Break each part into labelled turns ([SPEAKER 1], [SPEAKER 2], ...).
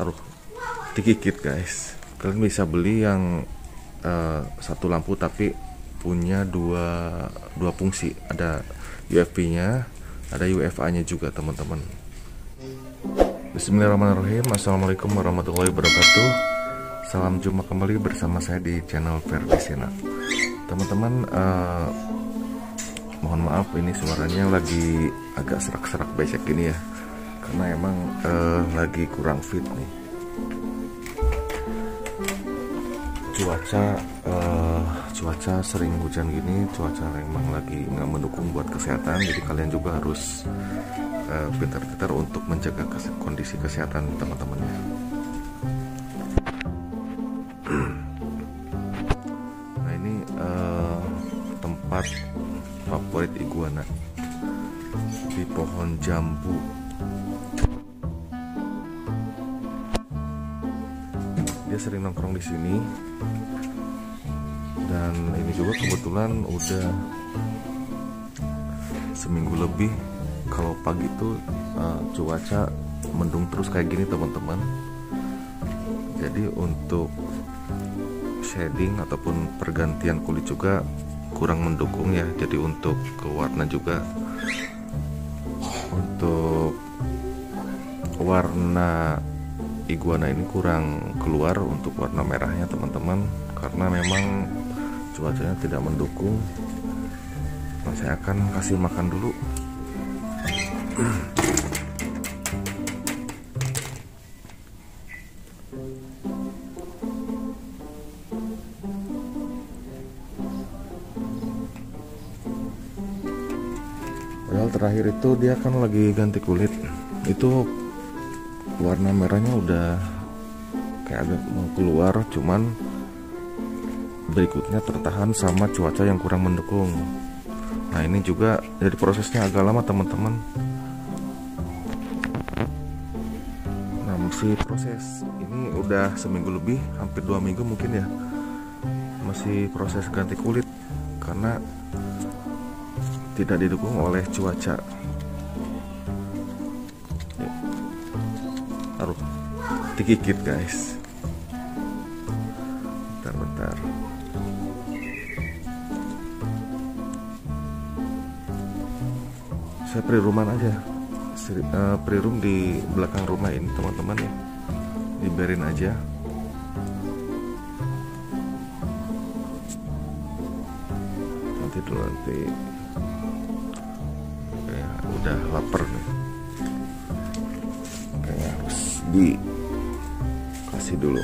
[SPEAKER 1] Aduh, dikit guys. Kalian bisa beli yang uh, satu lampu tapi punya dua dua fungsi. Ada UFP-nya, ada UFA-nya juga teman-teman. Bismillahirrahmanirrahim. Assalamualaikum warahmatullahi wabarakatuh. Salam jumpa kembali bersama saya di channel Verdi Sena. Teman-teman, uh, mohon maaf ini suaranya lagi agak serak-serak becek gini ya karena emang uh, lagi kurang fit nih. Cuaca uh, cuaca sering hujan gini cuaca emang lagi nggak mendukung buat kesehatan. Jadi kalian juga harus uh, pintar-pintar untuk menjaga kes kondisi kesehatan teman-temannya. Nah ini uh, tempat favorit iguana di pohon jambu dia sering nongkrong di sini. Dan ini juga kebetulan udah seminggu lebih kalau pagi itu uh, cuaca mendung terus kayak gini teman-teman. Jadi untuk shading ataupun pergantian kulit juga kurang mendukung ya. Jadi untuk ke warna juga untuk warna iguana ini kurang keluar untuk warna merahnya teman-teman. Karena memang cuacanya tidak mendukung. Nah, saya akan kasih makan dulu. Padahal terakhir itu dia kan lagi ganti kulit. Itu warna merahnya udah kayak agak mau keluar cuman berikutnya tertahan sama cuaca yang kurang mendukung. Nah ini juga dari prosesnya agak lama teman-teman. Nah masih proses. Ini udah seminggu lebih hampir dua minggu mungkin ya masih proses ganti kulit karena tidak didukung oleh cuaca Aduh, digigit guys. Bentar-bentar. Saya pre rumah aja. Pre room di belakang rumah ini teman-teman ya. Diberin aja. Nanti dulu nanti. Oke, udah lapar nih di kasih dulu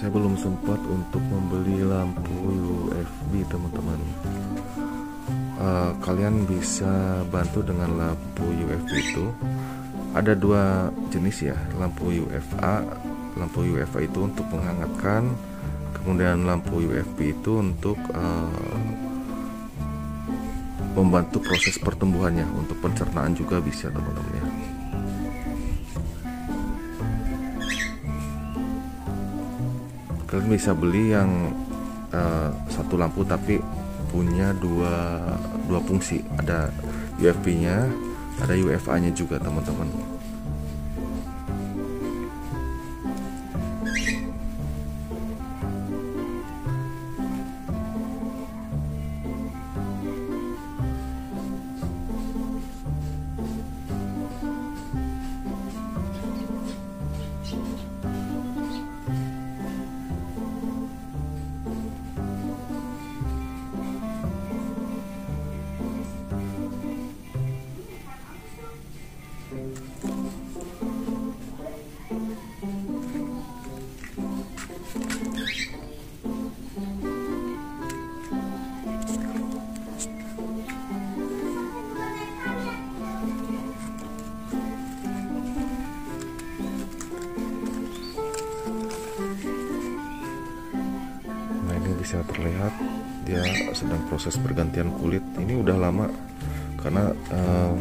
[SPEAKER 1] saya belum sempat untuk membeli lampu UFB teman-teman. Uh, kalian bisa bantu dengan lampu UFB itu. Ada dua jenis ya lampu UFA lampu UFA itu untuk menghangatkan kemudian lampu UFB itu untuk uh, membantu proses pertumbuhannya untuk pencernaan juga bisa teman-teman ya kalian bisa beli yang uh, satu lampu tapi punya dua dua fungsi. Ada UFP-nya ada UFA-nya juga teman-teman bisa terlihat dia sedang proses pergantian kulit. Ini udah lama karena uh,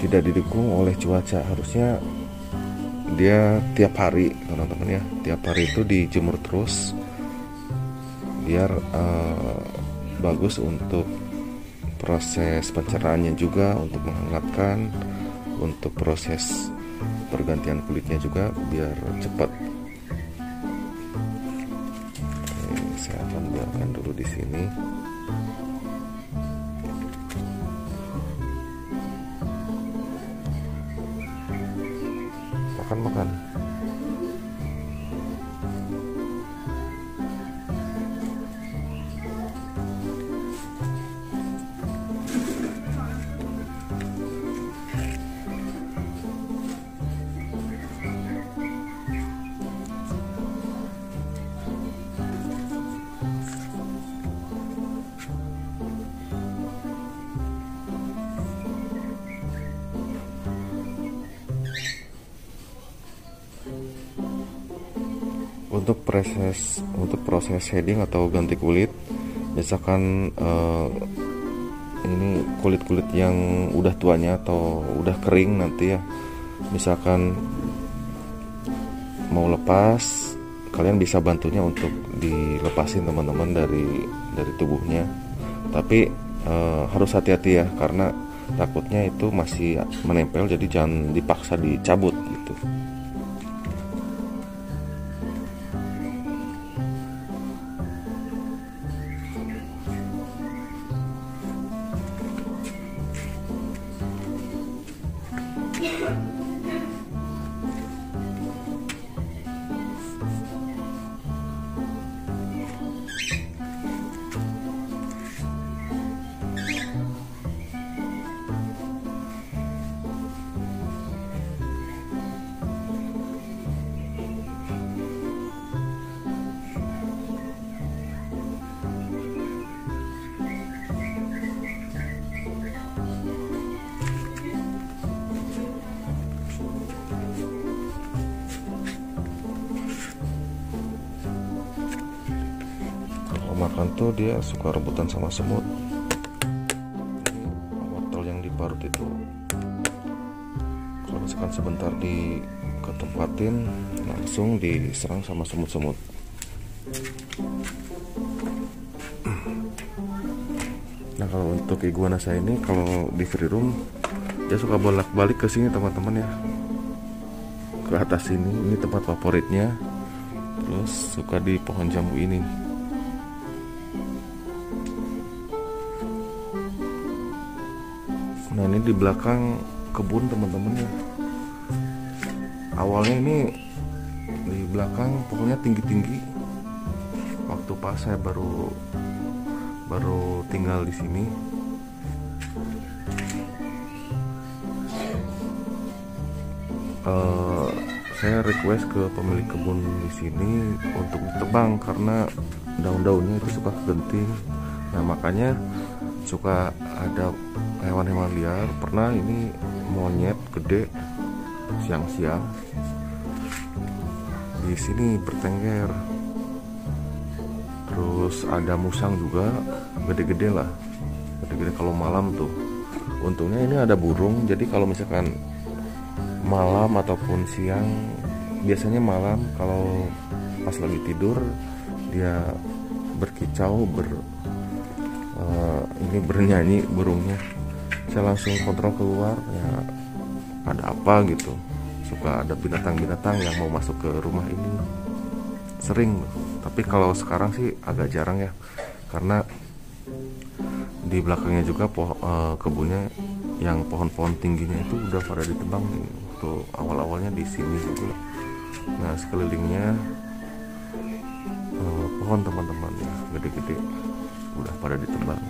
[SPEAKER 1] tidak didukung oleh cuaca. Harusnya dia tiap hari teman-teman ya tiap hari itu dijemur terus biar uh, bagus untuk proses pencerahannya juga untuk menghangatkan untuk proses pergantian kulitnya juga biar cepat Saya akan biarkan dulu di sini. Makan makan untuk proses untuk proses shading atau ganti kulit misalkan uh, ini kulit-kulit yang udah tuanya atau udah kering nanti ya misalkan mau lepas kalian bisa bantunya untuk dilepasin teman-teman dari dari tubuhnya. Tapi uh, harus hati-hati ya karena takutnya itu masih menempel jadi jangan dipaksa dicabut gitu makan tuh dia suka rebutan sama semut. Wortel yang diparut itu. Kalau misalkan sebentar di ketempatin langsung diserang sama semut-semut. Nah kalau untuk iguana saya ini kalau di free room dia suka bolak-balik ke sini teman-teman ya. Ke atas sini ini tempat favoritnya. Terus suka di pohon jambu ini nah ini di belakang kebun teman-teman ya awalnya ini di belakang pokoknya tinggi-tinggi. Waktu pas saya baru baru tinggal di sini. Uh, saya request ke pemilik kebun di sini untuk ditebang karena daun-daunnya itu suka kegenting. Nah makanya suka ada hewan-hewan liar. Pernah ini monyet gede siang-siang. Di sini bertengger. Terus ada musang juga gede-gede lah. Gede-gede kalau malam tuh. Untungnya ini ada burung jadi kalau misalkan malam ataupun siang biasanya malam kalau pas lagi tidur dia berkicau ber uh, ini bernyanyi burungnya. Saya langsung kontrol keluar ya ada apa gitu. Suka ada binatang-binatang yang mau masuk ke rumah ini. Sering tapi kalau sekarang sih agak jarang ya. Karena di belakangnya juga poh uh, kebunnya yang pohon-pohon tingginya itu udah pada ditebang tuh awal-awalnya di sini juga. Nah sekelilingnya uh, pohon teman-teman ya gede-gede udah pada ditebang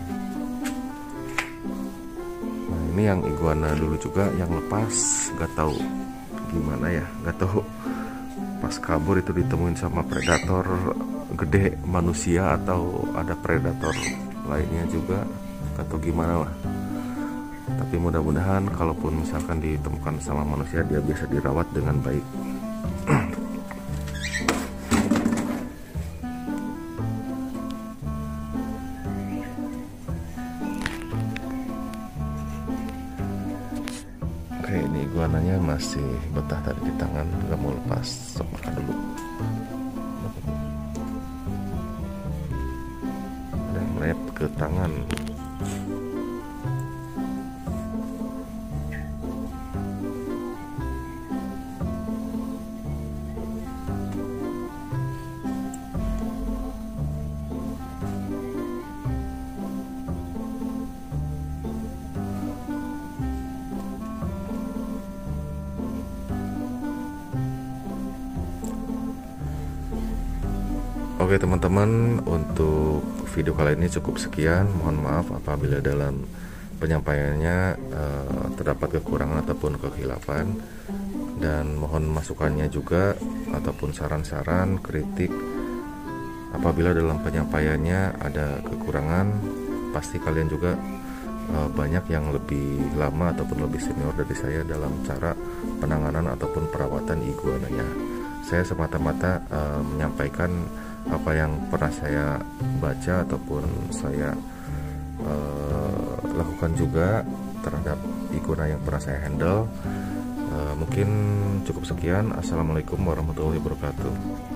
[SPEAKER 1] ini yang iguana dulu juga yang lepas. Nggak tahu gimana ya nggak tahu. Pas kabur itu ditemuin sama predator gede manusia atau ada predator lainnya juga. Atau gimana lah. Tapi mudah-mudahan kalaupun misalkan ditemukan sama manusia dia bisa dirawat dengan baik iguananya masih betah tadi di tangan. Nggak mau lepas sok makan dulu. Ada yang ke tangan Oke teman-teman untuk video kali ini cukup sekian. Mohon maaf apabila dalam penyampaiannya uh, terdapat kekurangan ataupun kekhilafan. Dan mohon masukannya juga ataupun saran-saran kritik. Apabila dalam penyampaiannya ada kekurangan pasti kalian juga uh, banyak yang lebih lama ataupun lebih senior dari saya dalam cara penanganan ataupun perawatan iguananya. Saya semata-mata uh, menyampaikan apa yang pernah saya baca ataupun saya uh, lakukan juga terhadap iguana yang pernah saya handle. Uh, mungkin cukup sekian. Assalamualaikum warahmatullahi wabarakatuh